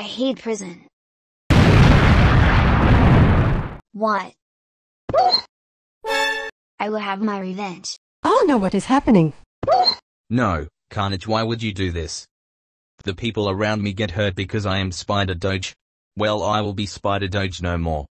I hate prison. What? I will have my revenge. Oh no what is happening? No, Carnage why would you do this? The people around me get hurt because I am Spider Doge. Well I will be Spider Doge no more.